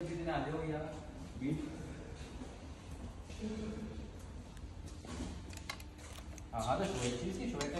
कितने आ जाओ यार बीट हाँ हाँ तो शोएब चीज़ की शोएब